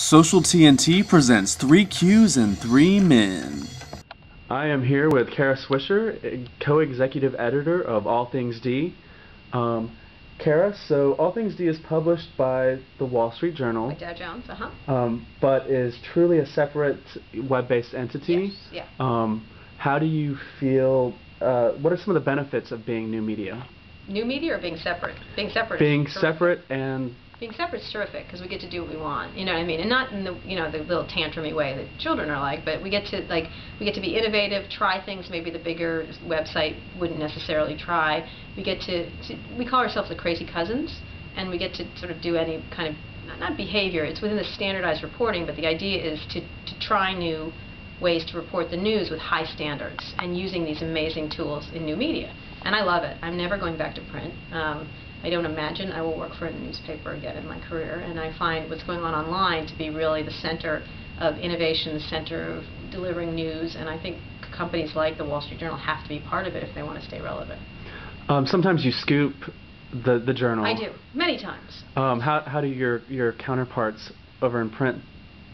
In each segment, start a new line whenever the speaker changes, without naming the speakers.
Social TNT presents Three Qs and Three Men.
I am here with Kara Swisher, co-executive editor of All Things D. Um, Kara, so All Things D is published by the Wall Street Journal,
Like Dow Jones, uh huh.
um, but is truly a separate web-based entity.
Yes, yeah.
Um, how do you feel? Uh, what are some of the benefits of being new media?
New media or being separate? Being separate.
Being separate and
Being separate is terrific because we get to do what we want. You know what I mean? And not in the you know the little tantrumy way that children are like, but we get to like we get to be innovative, try things maybe the bigger website wouldn't necessarily try. We get to, to we call ourselves the crazy cousins, and we get to sort of do any kind of not, not behavior. It's within the standardized reporting, but the idea is to to try new ways to report the news with high standards and using these amazing tools in new media. And I love it. I'm never going back to print. Um, I don't imagine I will work for a newspaper again in my career. And I find what's going on online to be really the center of innovation, the center of delivering news. And I think companies like the Wall Street Journal have to be part of it if they want to stay relevant.
um, sometimes you scoop the the journal.
I do, many times.
Um, how how do your your counterparts over in print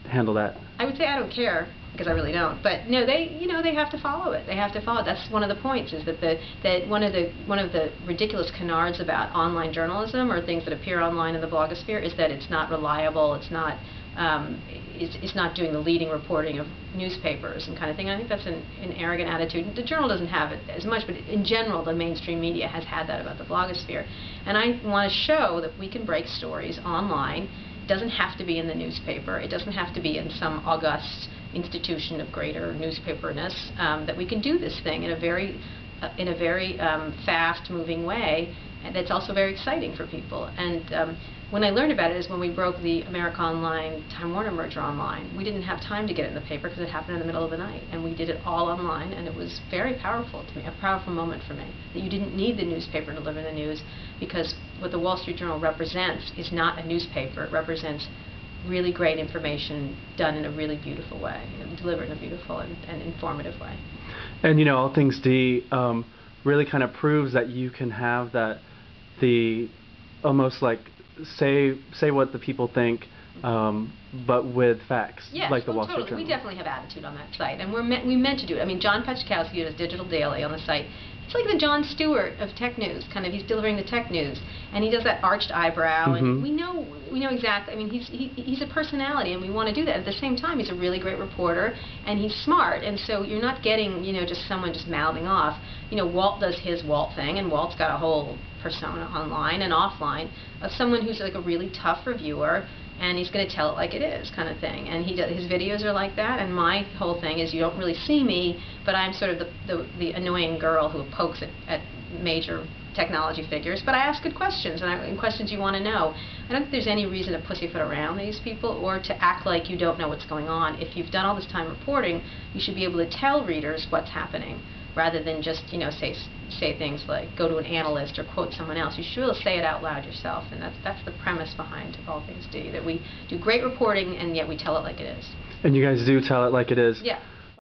handle that?
I would say I don't care because I really don't. But no, they you know they have to follow it. They have to follow. It. That's one of the points is that the that one of the one of the ridiculous canards about online journalism or things that appear online in the blogosphere is that it's not reliable. It's not um, it's, it's not doing the leading reporting of newspapers and kind of thing. I think that's an, an arrogant attitude. The journal doesn't have it as much, but in general, the mainstream media has had that about the blogosphere. And I want to show that we can break stories online. It doesn't have to be in the newspaper. It doesn't have to be in some august institution of greater newspaperness. Um, that we can do this thing in a very uh, in a very um, fast-moving way, and that's also very exciting for people. And um, when I learned about it is when we broke the America Online Time Warner merger online. We didn't have time to get it in the paper because it happened in the middle of the night, and we did it all online, and it was very powerful to me, a powerful moment for me. That you didn't need the newspaper to deliver the news, because what the Wall Street Journal represents is not a newspaper. It represents really great information done in a really beautiful way, and delivered in a beautiful and, and informative way.
And you know, all things D um, really kind of proves that you can have that the almost like say say what the people think, um, but with facts,
Yes,
like the
well,
Wall Street
totally.
Journal.
We definitely have attitude on that site, and we're me- we meant to do it. I mean, John Paczkowski does Digital Daily on the site. It's like the Jon Stewart of tech news, kind of. He's delivering the tech news, and he does that arched eyebrow,
Mhm.
and we know we know exactly. I mean, he's he, he's a personality, and we want to do that. At the same time, he's a really great reporter, and he's smart, and so you're not getting you know just someone just mouthing off. You know, Walt does his Walt thing, and Walt's got a whole persona online and offline of someone who's like a really tough reviewer and he's going to tell it like it is kind of thing. And he does, his videos are like that and my whole thing is you don't really see me but I'm sort of the, the, the annoying girl who pokes at, at major technology figures but I ask good questions and, I, and questions you want to know. I don't think there's any reason to pussyfoot around these people or to act like you don't know what's going on. If you've done all this time reporting you should be able to tell readers what's happening rather than just you know say say things like go to an analyst or quote someone else. You should really say it out loud yourself, and that's that's the premise behind All Things D. That we do great reporting and yet we tell it like it is.
And you guys do tell it like it is.
Yeah.